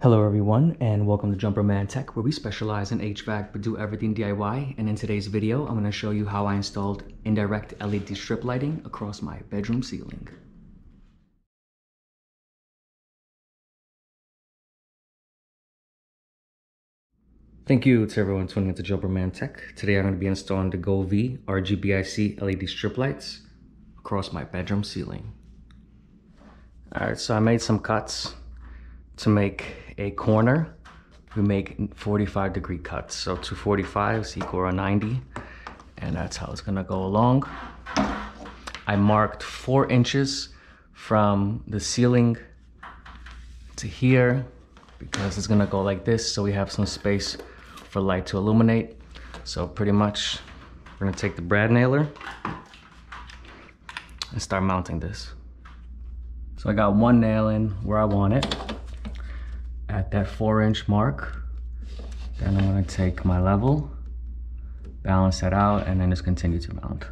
Hello everyone and welcome to Jumperman Tech where we specialize in HVAC but do everything DIY and in today's video I'm going to show you how I installed indirect LED strip lighting across my bedroom ceiling. Thank you to everyone tuning into Jumperman Tech. Today I'm going to be installing the Govee RGBIC LED strip lights across my bedroom ceiling. Alright, so I made some cuts to make a corner. We make 45 degree cuts. So 245s equal a 90. And that's how it's gonna go along. I marked four inches from the ceiling to here because it's gonna go like this so we have some space for light to illuminate. So pretty much we're gonna take the brad nailer and start mounting this. So I got one nail in where I want it at that four inch mark. Then I'm gonna take my level, balance that out, and then just continue to mount.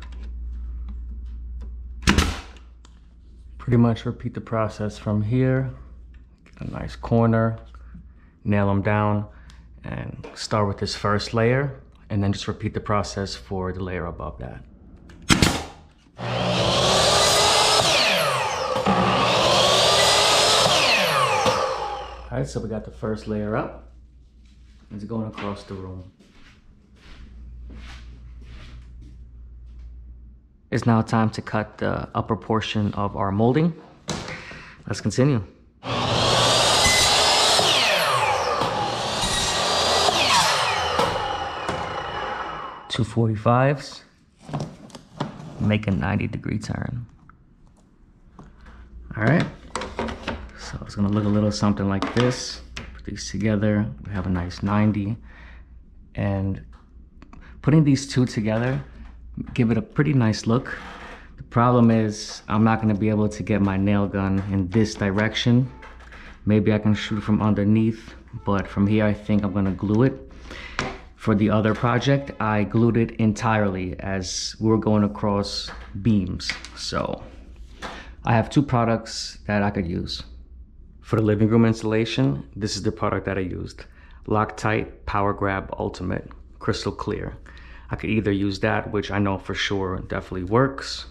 Pretty much repeat the process from here. Get a nice corner, nail them down, and start with this first layer, and then just repeat the process for the layer above that. Right, so we got the first layer up. It's going across the room. It's now time to cut the upper portion of our molding. Let's continue. Two forty-fives. make a 90 degree turn. All right. So it's gonna look a little something like this. Put these together, we have a nice 90. And putting these two together, give it a pretty nice look. The problem is I'm not gonna be able to get my nail gun in this direction. Maybe I can shoot from underneath, but from here I think I'm gonna glue it. For the other project, I glued it entirely as we were going across beams. So I have two products that I could use. For the living room insulation, this is the product that I used. Loctite Power Grab Ultimate Crystal Clear. I could either use that, which I know for sure definitely works.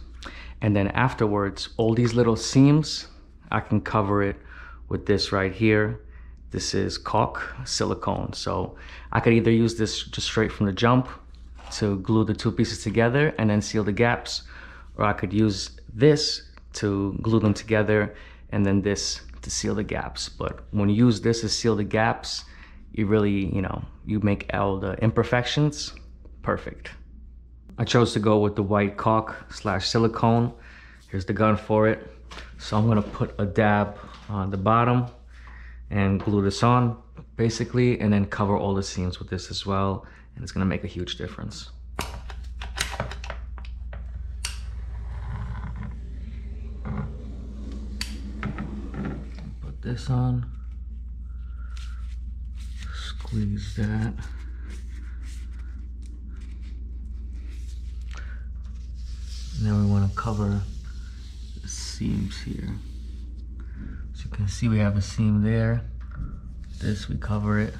And then afterwards, all these little seams, I can cover it with this right here. This is caulk silicone. So I could either use this just straight from the jump to glue the two pieces together and then seal the gaps, or I could use this to glue them together and then this to seal the gaps. But when you use this to seal the gaps, you really, you know, you make all the imperfections perfect. I chose to go with the white caulk slash silicone. Here's the gun for it. So I'm gonna put a dab on the bottom and glue this on basically, and then cover all the seams with this as well. And it's gonna make a huge difference. This on. Squeeze that. And then we want to cover the seams here. So you can see we have a seam there. This we cover it.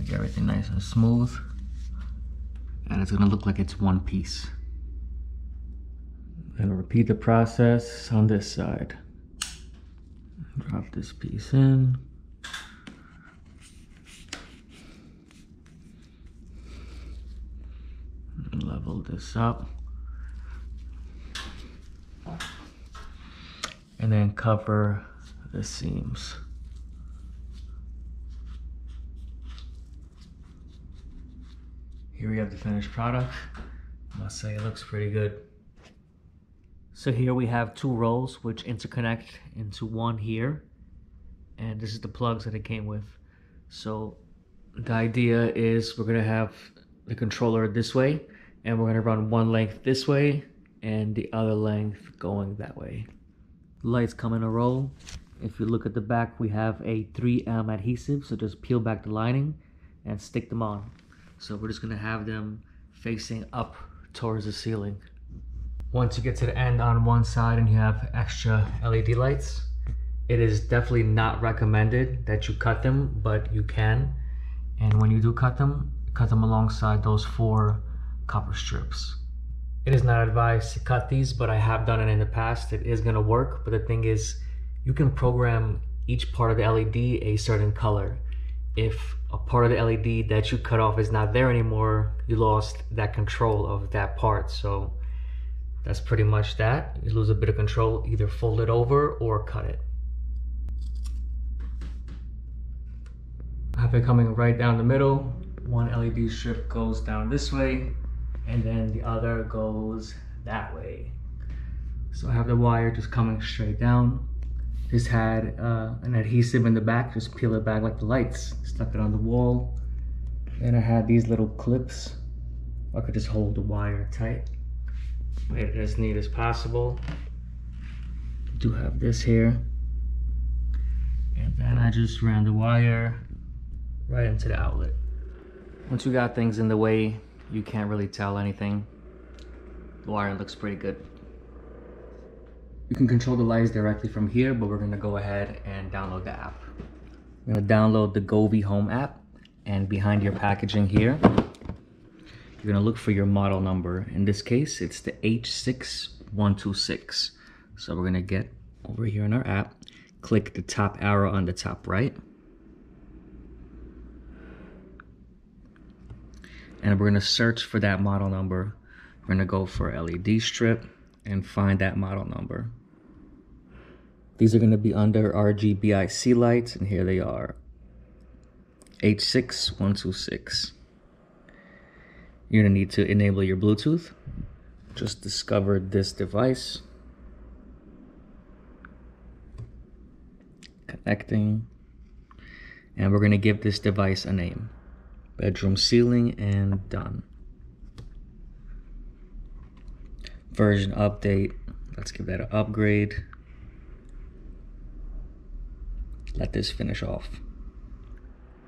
Make everything nice and smooth. And it's gonna look like it's one piece. Then repeat the process on this side. Drop this piece in. Level this up. And then cover the seams. Here we have the finished product. I must say it looks pretty good. So here we have two rows which interconnect into one here. And this is the plugs that it came with. So the idea is we're gonna have the controller this way and we're gonna run one length this way and the other length going that way. Lights come in a row. If you look at the back, we have a 3M adhesive. So just peel back the lining and stick them on. So we're just gonna have them facing up towards the ceiling. Once you get to the end on one side and you have extra LED lights, It is definitely not recommended that you cut them, but you can. And when you do cut them, cut them alongside those four copper strips. It is not advised to cut these, but I have done it in the past. It is gonna work, but the thing is, you can program each part of the LED a certain color. If a part of the LED that you cut off is not there anymore, you lost that control of that part. So that's pretty much that. You lose a bit of control, either fold it over or cut it. I have it coming right down the middle. One LED strip goes down this way and then the other goes that way. So I have the wire just coming straight down. Just had uh, an adhesive in the back, just peel it back like the lights. Stuck it on the wall. And I had these little clips. I could just hold the wire tight. Made it as neat as possible. Do have this here. And then I just ran the wire right into the outlet. Once you got things in the way, you can't really tell anything. The wire looks pretty good. You can control the lights directly from here, but we're gonna go ahead and download the app. We're gonna download the Govee Home app, and behind your packaging here, you're gonna look for your model number. In this case, it's the H6126. So we're gonna get over here in our app, click the top arrow on the top right, and we're gonna search for that model number. We're gonna go for LED strip and find that model number. These are gonna be under RGBIC lights and here they are. H6126. You're gonna need to enable your Bluetooth. Just discovered this device. Connecting. And we're gonna give this device a name bedroom ceiling and done version update let's give that an upgrade let this finish off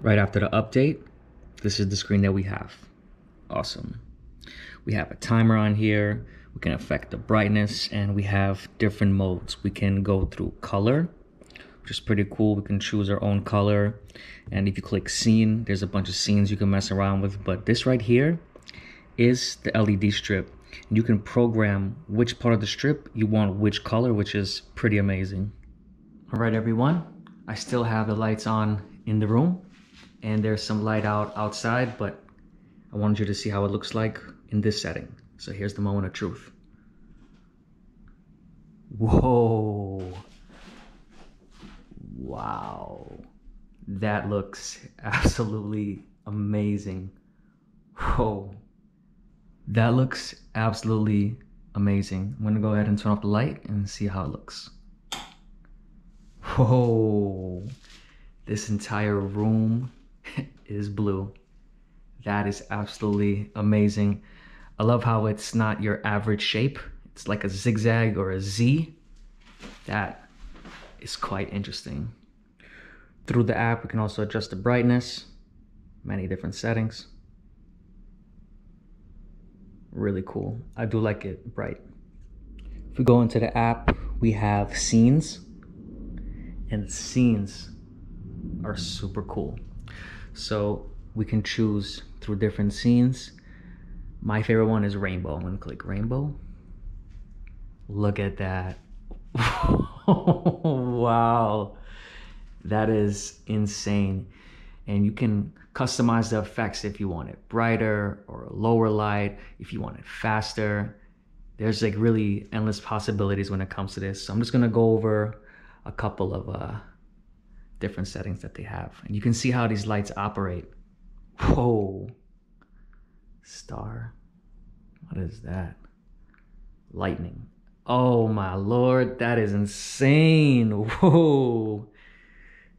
right after the update this is the screen that we have awesome we have a timer on here we can affect the brightness and we have different modes we can go through color which is pretty cool. We can choose our own color. And if you click scene, there's a bunch of scenes you can mess around with. But this right here is the LED strip. You can program which part of the strip you want which color, which is pretty amazing. All right, everyone. I still have the lights on in the room and there's some light out outside, but I wanted you to see how it looks like in this setting. So here's the moment of truth. Whoa. Wow. That looks absolutely amazing. Whoa. That looks absolutely amazing. I'm gonna go ahead and turn off the light and see how it looks. Whoa. This entire room is blue. That is absolutely amazing. I love how it's not your average shape. It's like a zigzag or a Z. That is quite interesting. Through the app, we can also adjust the brightness, many different settings. Really cool. I do like it bright. If we go into the app, we have scenes, and scenes are super cool. So we can choose through different scenes. My favorite one is rainbow. I'm gonna click rainbow. Look at that. wow. That is insane. And you can customize the effects if you want it brighter or a lower light, if you want it faster. There's like really endless possibilities when it comes to this. So I'm just gonna go over a couple of uh, different settings that they have. And you can see how these lights operate. Whoa. Star. What is that? Lightning. Oh my lord, that is insane. Whoa.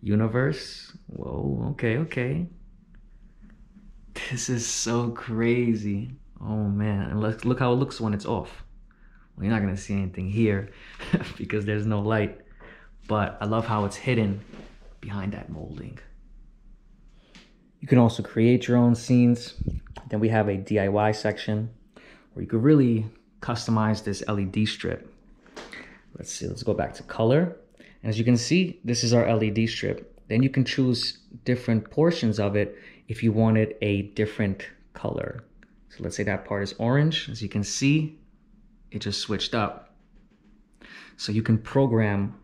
Universe. Whoa, okay, okay. This is so crazy. Oh man, and look, look how it looks when it's off. Well, you're not gonna see anything here because there's no light, but I love how it's hidden behind that molding. You can also create your own scenes. Then we have a DIY section where you could really customize this LED strip. Let's see, let's go back to color. And as you can see, this is our LED strip. Then you can choose different portions of it if you wanted a different color. So let's say that part is orange. As you can see, it just switched up. So you can program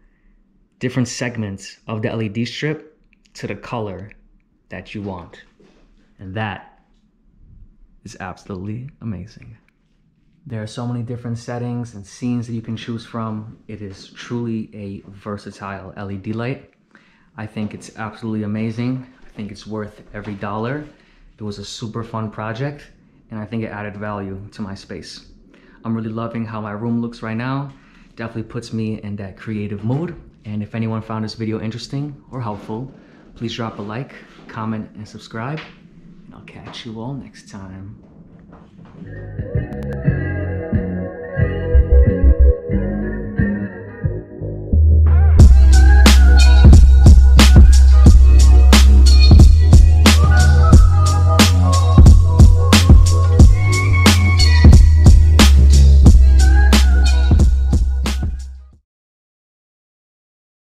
different segments of the LED strip to the color that you want. And that is absolutely amazing. There are so many different settings and scenes that you can choose from. It is truly a versatile LED light. I think it's absolutely amazing. I think it's worth every dollar. It was a super fun project and I think it added value to my space. I'm really loving how my room looks right now. Definitely puts me in that creative mood. And if anyone found this video interesting or helpful, please drop a like, comment, and subscribe. And I'll catch you all next time.